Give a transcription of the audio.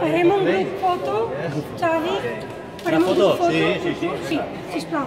Farem un grup foto, Xavi. Farem un grup foto. Sí, sí, sí. Sí, sisplau.